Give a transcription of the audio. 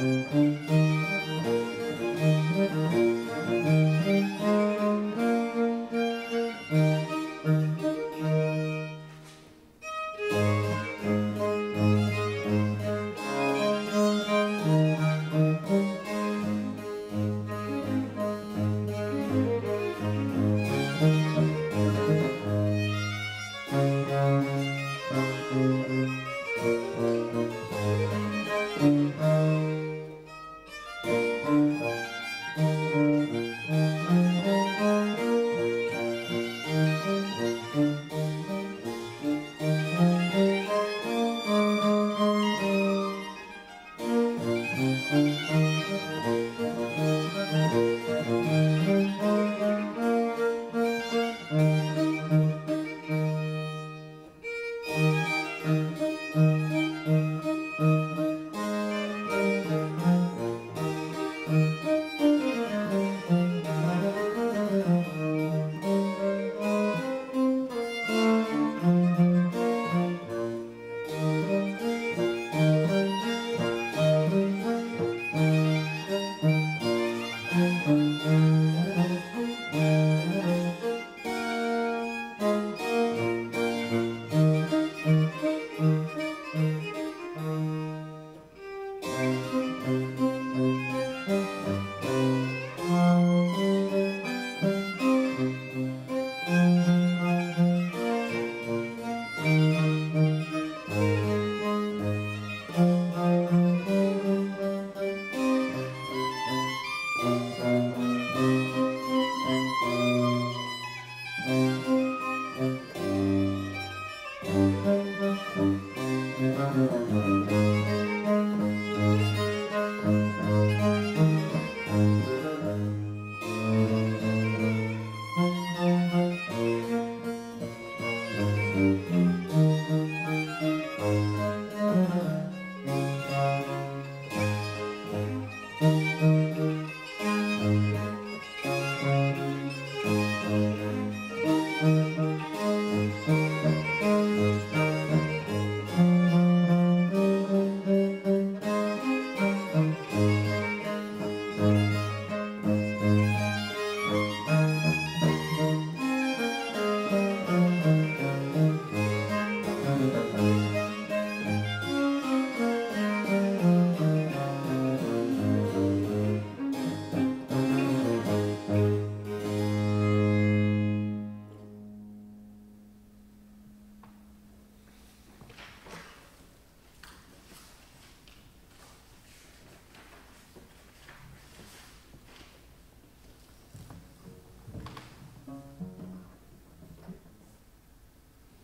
Música